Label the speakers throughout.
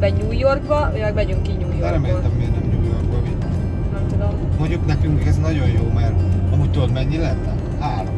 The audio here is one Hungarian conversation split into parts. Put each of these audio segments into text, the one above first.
Speaker 1: be New Yorkba, vagy meg megyünk ki New
Speaker 2: De
Speaker 1: Yorkba.
Speaker 2: nem értem, miért nem New Yorkba vitt.
Speaker 1: Nem tudom.
Speaker 2: Mondjuk nekünk ez nagyon jó, mert amúgy tudod mennyi lenne? Három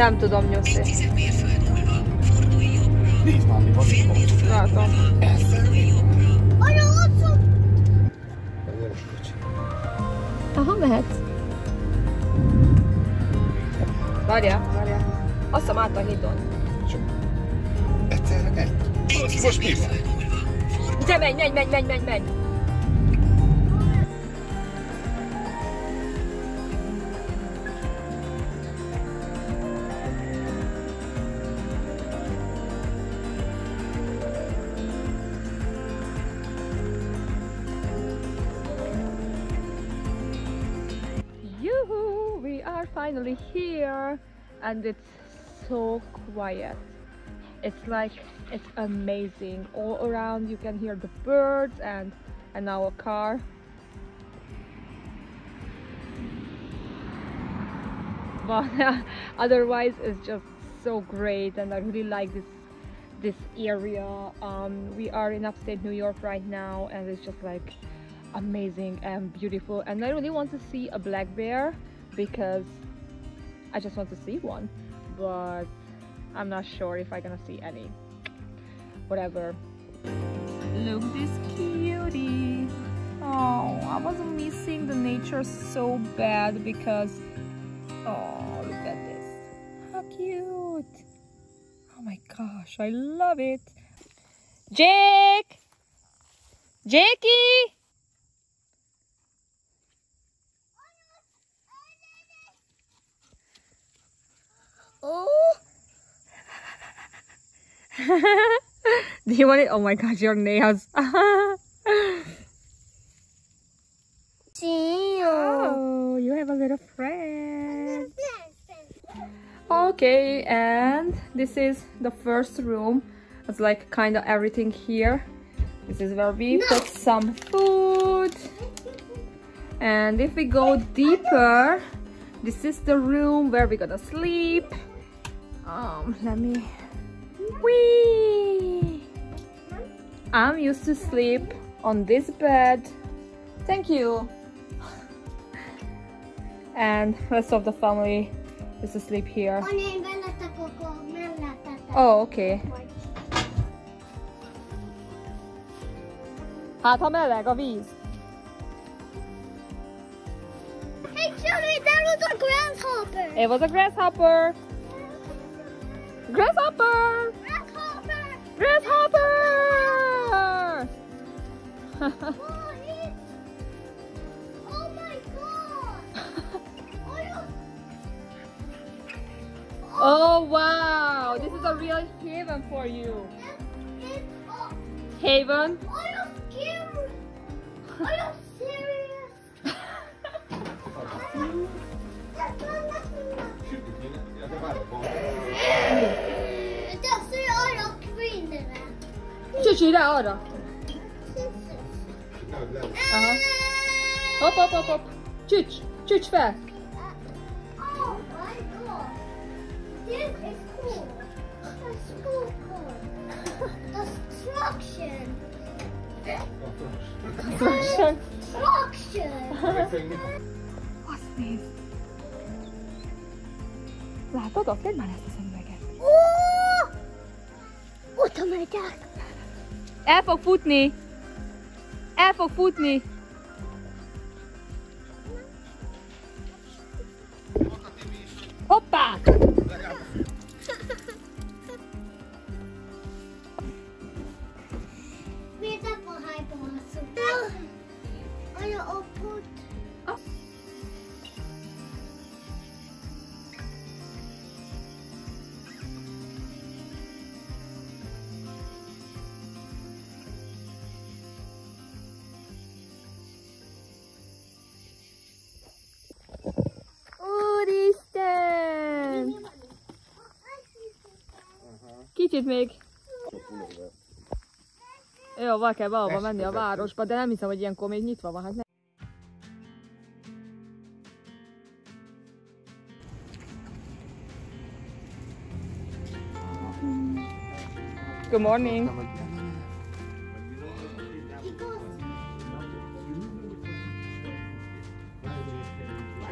Speaker 1: nem tudom nyuszni.
Speaker 2: Nézd már, mi van itt.
Speaker 1: Látom.
Speaker 3: Anya, ott van!
Speaker 1: Aha, mehetsz. Várjál, várjál. Azt hiszem át a hídon.
Speaker 2: Csak egyszerre egy. Most mi van?
Speaker 1: De menj, menj, menj, menj, menj, menj. Finally here and it's so quiet. It's like it's amazing. All around you can hear the birds and and our car. But otherwise it's just so great and I really like this this area. Um, we are in upstate New York right now and it's just like amazing and beautiful and I really want to see a black bear because I just want to see one but I'm not sure if I'm gonna see any. Whatever. Look this cutie. Oh I was missing the nature so bad because oh look at this. How cute. Oh my gosh I love it. Jake! Jakey Do you want it? Oh my gosh, your nails.
Speaker 3: See you.
Speaker 1: oh, you have a little friend. Okay, and this is the first room. It's like kind of everything here. This is where we put some food. And if we go deeper, this is the room where we're gonna sleep. Um, let me. Wee. I'm used to sleep on this bed. Thank you. And rest of the family is asleep here.
Speaker 3: Anya, én veletek akkor mellettetek.
Speaker 1: Oh, okay. Hát, ha meleg a víz.
Speaker 3: Hey, Johnny, that was a grasshopper.
Speaker 1: It was a grasshopper. Grasshopper!
Speaker 3: Grasshopper.
Speaker 1: Grasshopper!
Speaker 3: Oh. Oh my god. Oh,
Speaker 1: oh wow! This is a real haven for you.
Speaker 3: It's... Oh,
Speaker 1: Haven?
Speaker 3: are you scared? Are you serious?
Speaker 1: Csücs ide arra. Aha. Hopp, hopp, hopp, hopp. Csücs, csücs fel.
Speaker 3: Oh my god. This is cool. That's so cool. Destruction.
Speaker 1: Construction. Látod, ott már ezt a szemüveget.
Speaker 3: Ó! Oda megyek.
Speaker 1: El fog futni. El fog futni. Kicsit még. Jó, val kell valahova menni a városba, de nem hiszem, hogy ilyenkor még nyitva van. Hát ne. Good morning.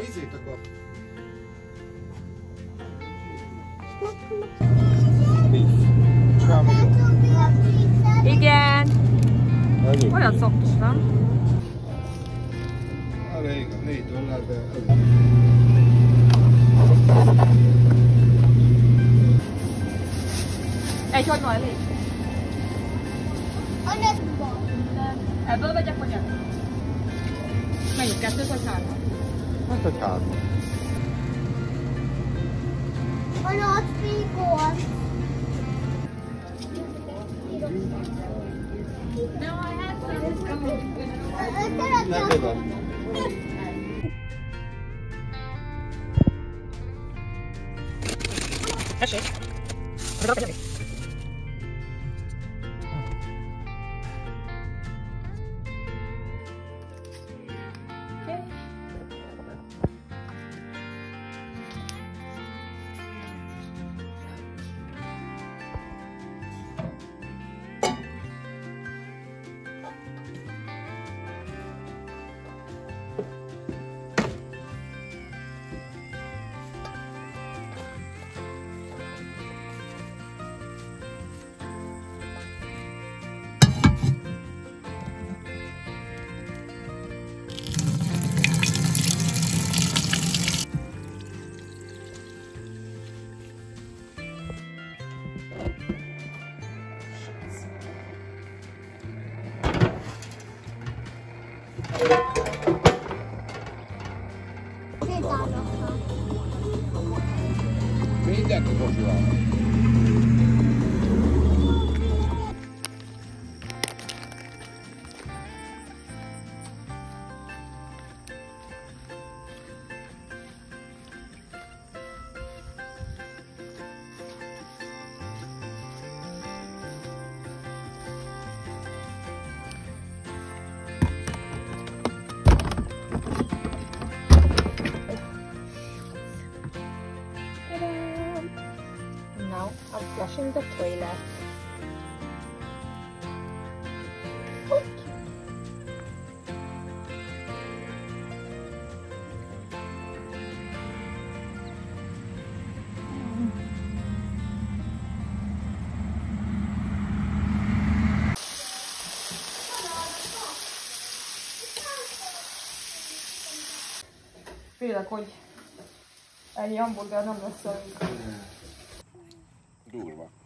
Speaker 2: Izét akar.
Speaker 1: Olyan szoktuk, nem?
Speaker 2: Arra igen, 4 dollár, de
Speaker 1: Egy hagyma elég. Ebből vegyek vagy ebből? Mennyit? Kettőt vagy hármat?
Speaker 2: hát hogy három. Nem tudom.
Speaker 1: Tessék.
Speaker 2: Mindenki
Speaker 1: jak uwodziła. Flushing the toilet. Félek, hogy ennyi hamburger nem lesz a
Speaker 2: Durva.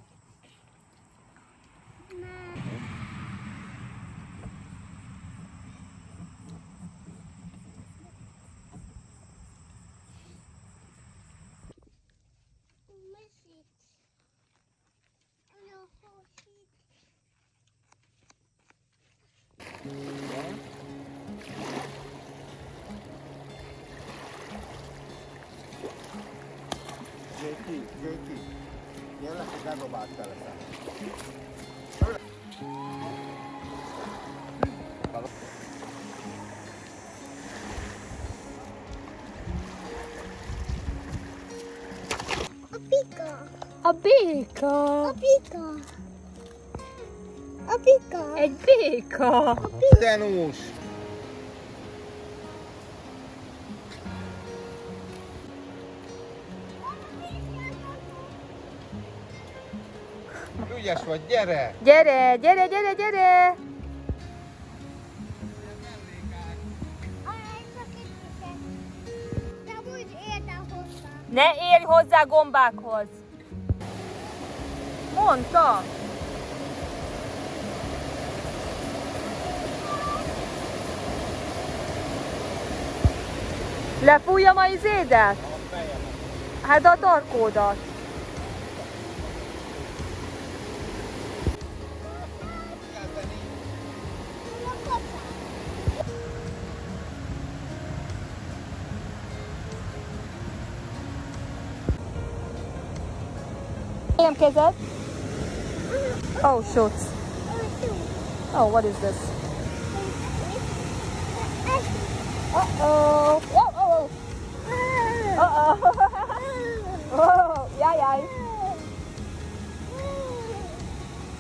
Speaker 2: Ledobált telefon.
Speaker 1: A béka! Egy béka!
Speaker 2: Denús! Ügyes vagy, gyere!
Speaker 1: Gyere, gyere, gyere, gyere! Ne érj hozzá gombákhoz! Mondta! Lefújjam a izédet? Hát a tarkódat. Kérem kezed. Oh, shoot. Oh, what is this? Uh-oh. Whoa, oh, oh. Uh-oh. Whoa, jaj, jaj.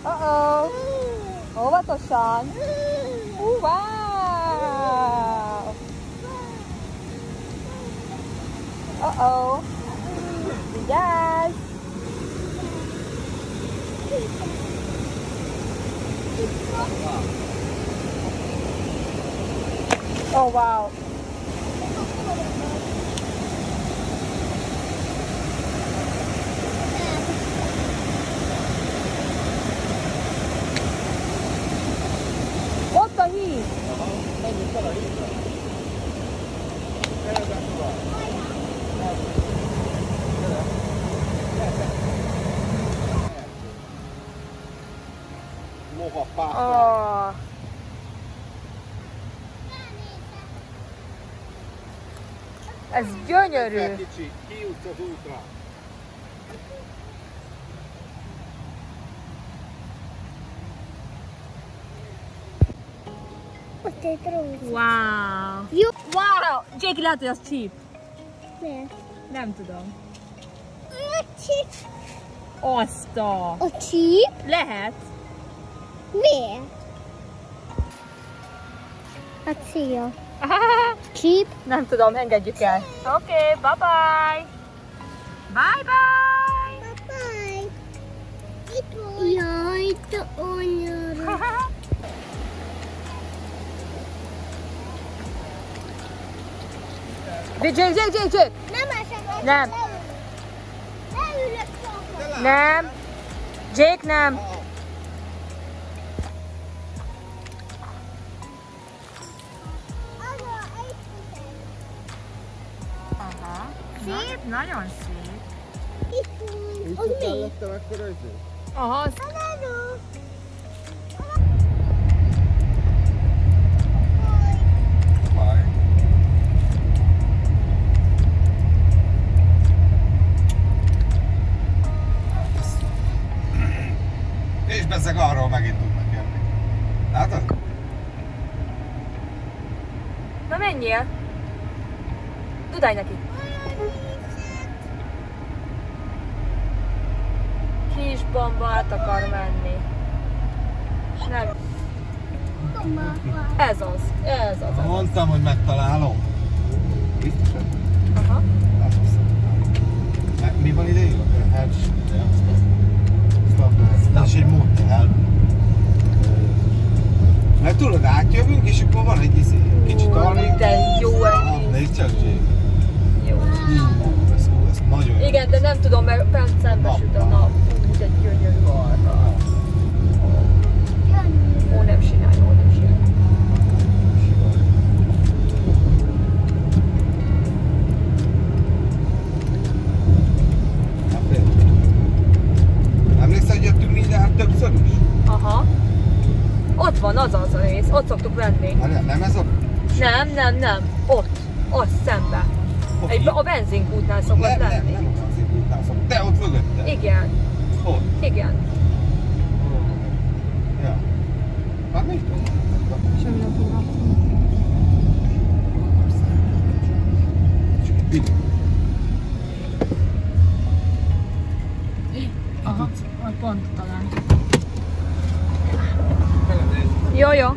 Speaker 1: Uh-oh. Óvatosan. Uh, wow. Uh-oh. Vigyázz. Oh, wow.
Speaker 2: Moha pár.
Speaker 1: Oh. Ez gyönyörű.
Speaker 2: Kicsi, kijutsz az útra.
Speaker 3: Ott egy rózsa.
Speaker 1: Wow.
Speaker 3: Jó.
Speaker 1: Wow. Jake lehet, hogy az cheap.
Speaker 3: Miért?
Speaker 1: Nem tudom.
Speaker 3: A csíp.
Speaker 1: Azt a...
Speaker 3: A csíp?
Speaker 1: Lehet.
Speaker 3: Miért? Hát szia. Csíp?
Speaker 1: Nem tudom, engedjük el. Oké, okay, bye bye. Bye bye.
Speaker 3: Bye. Itt van. Jaj, te anyára.
Speaker 1: Jake, Jake, Jake, Jake.
Speaker 3: Nem esek.
Speaker 1: Nem.
Speaker 3: Leülök.
Speaker 1: Nem. Jake nem. Nagyon szép.
Speaker 3: Itt.
Speaker 2: Így
Speaker 3: Az mi?
Speaker 2: lettem ekkora izé?
Speaker 1: Aha, az.
Speaker 2: Faj. És bezzeg arról megint tudnak jönni. Látod?
Speaker 1: Na menjél. Dudálj neki. Kis bamba át akar menni. És nem. Ez az. Ez az. az.
Speaker 2: Mondtam, hogy megtalálom. Biztosan?
Speaker 1: Aha.
Speaker 2: Hát, Mi van ideírva? Hát, Ez is egy motel. Mert tudod, átjövünk, és akkor van egy izé, kicsit arrébb.
Speaker 1: De jó ez.
Speaker 2: Ah, Nézd csak.
Speaker 1: Jó.
Speaker 2: Hú, Ez, ez nagyon jó.
Speaker 1: Igen, de nem tudom, mert fent szembesült a nap. Nem, nem,
Speaker 2: nem.
Speaker 1: Ott. Ott szembe. Egy, a benzinkútnál szokott
Speaker 2: nem, nem,
Speaker 1: lenni.
Speaker 2: nem az az útnál szok. De ott mögötte.
Speaker 1: Igen,
Speaker 2: Ott.
Speaker 1: igen.
Speaker 2: Ja. Hát még
Speaker 1: Semmi nem tudom.
Speaker 2: Csak egy pillanat.
Speaker 1: Aha, majd pont talán.
Speaker 2: Belenézd.
Speaker 1: Jó, jó.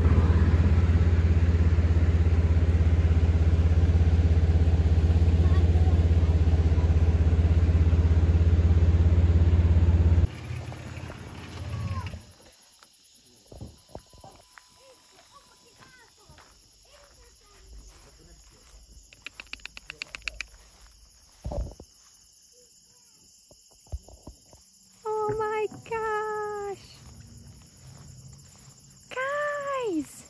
Speaker 1: Oh my gosh! Guys!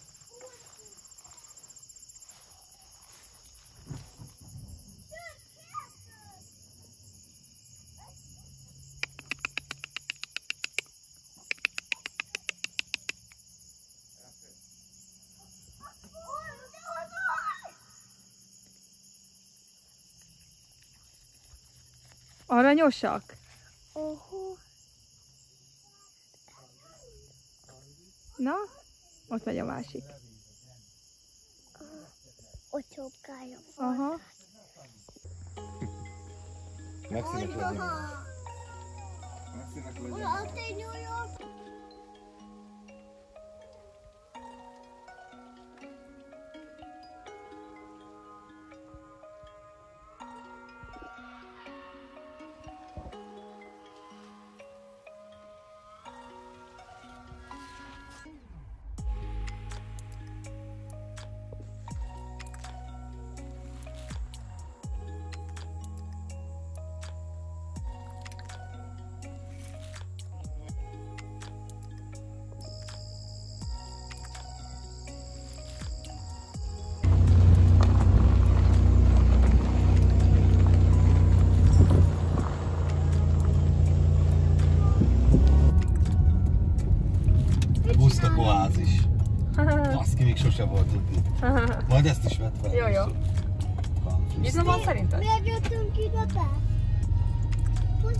Speaker 1: Aranyosak?
Speaker 3: Oho.
Speaker 1: Na, ott megy a másik.
Speaker 3: Ott csókálja.
Speaker 1: Aha.
Speaker 2: Mexinek legyen.
Speaker 3: Oda,
Speaker 2: legyen. Majd ezt is vett fel.
Speaker 1: Jó, jó. Itt van szerinted?
Speaker 3: Miért jöttünk ide be?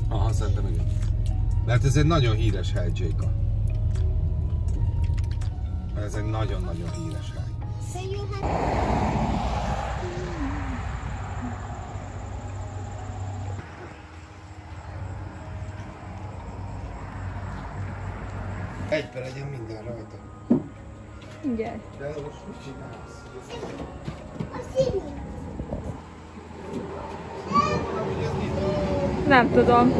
Speaker 2: Aha, szerintem igen. Mert ez egy nagyon híres hely, Jéka. Ez egy nagyon-nagyon híres hely. Egybe legyen minden rajta.
Speaker 1: Igen.
Speaker 2: De most mit csinálsz?
Speaker 3: A színű.
Speaker 1: Nem tudom.